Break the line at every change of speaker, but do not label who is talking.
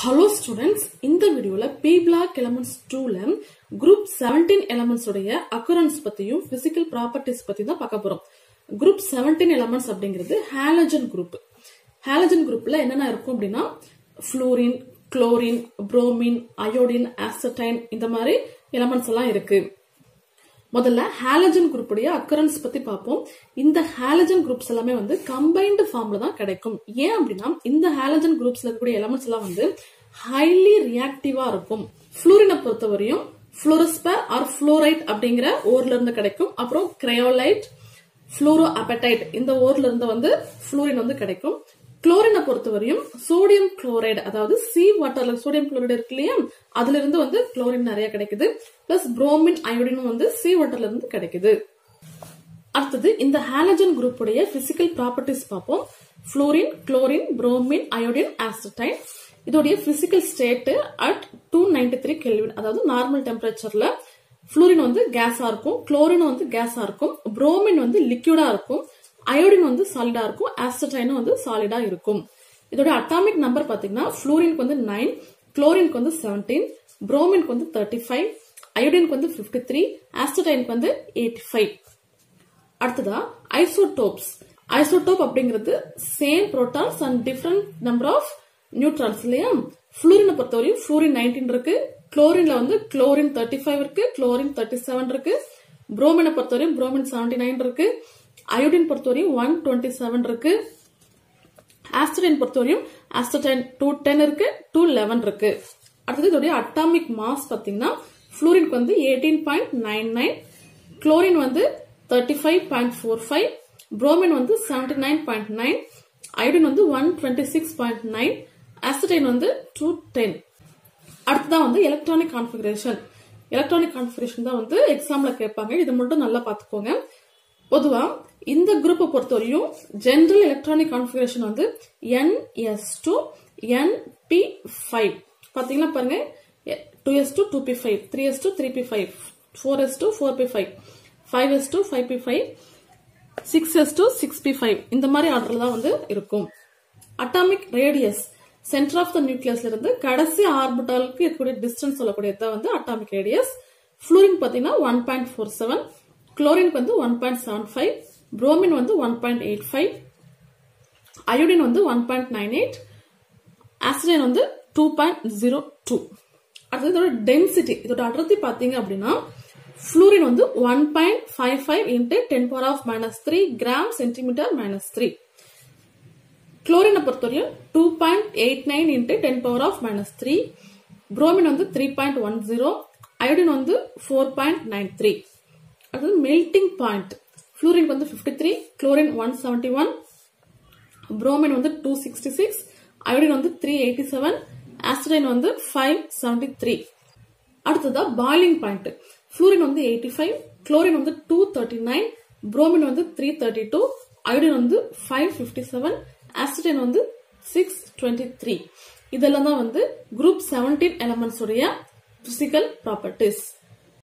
Hello students இந்த வீடியோல P block elements டூல குரூப் 17 எலமெண்ட்ஸ் உடைய அக்கரன்ஸ் பத்தியும் பிசிக்கல் ப்ராப்பர்ட்டிஸ் பத்தி தான் பார்க்க போறோம். குரூப் 17 எலமெண்ட்ஸ் அப்படிங்கிறது ஹாலஜன் குரூப் ஹாலஜன் குரூப்ல என்னென்ன இருக்கும் அப்படின்னா fluorine chlorine bromine iodine astatine இந்த மாதிரி எலமெண்ட்ஸ் எல்லாம் இருக்கு. முதல்ல ஹாலஜன் குரூப்புடைய அக்கரன்ஸ் பத்தி பார்ப்போம். இந்த ஹாலஜன் குரூப்ஸ் எல்லாமே வந்து கம்பைன்டு ஃபார்ம்ல தான் கிடைக்கும். ஏன் அப்படின்னா இந்த ஹாலஜன் குரூப்ஸ்ல இருக்கக்கூடிய எலமெண்ட்ஸ் எல்லாம் வந்து ஹைலி ரியாக்டிவா இருக்கும். ஃப்ளூரினை பொறுத்தவரையும் ஃப்ளோரஸ்பர் ஆர் ஃப்ளோரைட் அப்படிங்கிற ஓர்ல இருந்து கிடைக்கும். அப்புறம் கிரையோலைட் ஃப்ளூரோ அப்படைட் இந்த ஓர்ல இருந்து வந்து ஃப்ளூரின் வந்து கிடைக்கும். குளோரினை பொறுத்தவரையும் சோடியம் குளோரைடு அதாவது சி வாட்டர்ல சோடியம் குளோரைடு இருக்கு இல்லையா? அதுல இருந்து வந்து குளோரின் நிறைய கிடைக்குது. பிளஸ் புரோமின் அயோடினும் வந்து சி வாட்டர்ல இருந்து கிடைக்குது. அடுத்தது இந்த ஹாலஜன் குரூப் உடைய பிசிக்கல் ப்ராப்பர்ட்டிஸ் பார்ப்போம். Fluorine chlorine bromine iodine astatine இதோடைய physical state at two ninety three kelvin அதாவது நார்மல் டெம்பரேச்சர்ல புளோரின் வந்து கேஸா இருக்கும் குளோரின் வந்து கேஸா இருக்கும் புரோமின் வந்து லிக்யூடா இருக்கும். அயோடின் வந்து சாலிடா இருக்கும் ஆஸ்டடைனும் வந்து சாலிடா இருக்கும். இதோட அட்டாமிக் நம்பர் பாத்தீங்கன்னா ஃப்ளூரினுக்கு வந்து நைன் குளோரினுக்கு வந்து செவன்டீன் புரோமினுக்கு வந்து தேர்ட்டி ஃபைவ் அயோடினுக்கு வந்து பிப்டி த்ரீ ஆஸ்டடைனுக்கு வந்து எயிட்டி ஃபைவ் அடுத்ததா ஐசோடோப்ஸ் ஐசோடோப் அப்படிங்கிறது same protons and different number of neutrons இல்லையா? ஃப்ளூரினை பொறுத்தவரையும் ஃப்ளூரின் நைன்டீன் இருக்கு குளோரின்ல வந்து குளோரின் தேர்ட்டி ஃபைவ் இருக்கு குளோரின் தேர்ட்டி செவன் இருக்கு புரோமினை பொறுத்தவரையும் புரோமின் செவன்டி நைன் இருக்கு. அயோடின் பொறுத்தவரையும் ஒன் டுவெண்ட்டி செவன் இருக்கு. ஆஸ்டடைன் பொறுத்தவரையும் ஆஸ்டடைன் டூ டென் இருக்கு டூ லெவன் இருக்கு. அடுத்தது இதோடைய அட்டாமிக் மாஸ் பாத்தீங்கன்னா ஃப்ளூரினுக்கு வந்து eighteen point nine nine chlorine வந்து thirty five point four five bromine வந்து seventy nine point nine iodine வந்து one twenty six point nine astatine வந்து டூ டென் அடுத்ததான் வந்து எலக்ட்ரானிக் கான்ஃபிகரேஷன் எலக்ட்ரானிக் கான்ஃபிகரேஷன் தான் வந்து எக்ஸாம்ல கேட்பாங்க. இது மட்டும் நல்லா பாத்துக்கோங்க பொதுவா இந்த குரூப்பை பொறுத்தவரையும் ஜென்ரல் எலக்ட்ரானிக் கான்ஃபிகரேஷன் வந்து n s two n p five பார்த்தீங்கன்னா பாருங்க two s two two p five three s two three p five four s two four p five five s two five p five six s two six p five இந்த மாதிரி ஆர்டர்ல தான் வந்து இருக்கும். Atomic radius center of the நியூக்ளியஸ்ல இருந்து கடைசி ஆர்பிட்டாலுக்கு இருக்கக்கூடிய டிஸ்டன்ஸ் சொல்லக்கூடியது வந்து அட்டாமிக் ரேடியஸ் ஃப்ளூரின் பார்த்தீங்கன்னா one point four seven chlorine வந்து one point seven five bromine வந்து one point eight five iodine வந்து one point nine eight astatine வந்து டூ பாயிண்ட் ஜீரோ டூ அடுத்தது இதோட டென்சிட்டி இதோட அடர்த்தி பார்த்தீங்க அப்படின்னா ஃப்ளூரின் வந்து one point five five into ten power of minus three gram centimetre minus three குளோரினை பொறுத்தவரையும் two point eight nine into ten power of minus three bromine வந்து three point one zero iodine வந்து four point nine three அடுத்தது melting point fluorine வந்து fifty three chlorine one seventy one bromine வந்து two sixty six iodine வந்து three eighty seven astatine வந்து five seventy three அடுத்ததா boiling point fluorine வந்து eighty five chlorine வந்து two thirty nine bromine வந்து three thirty two iodine வந்து five fifty seven astatine வந்து six twenty three இதெல்லாம் தான் வந்து குரூப் செவன்டீன் எலமெண்ட்ஸ் உடைய பிசிக்கல் ப்ராப்பர்ட்டிஸ்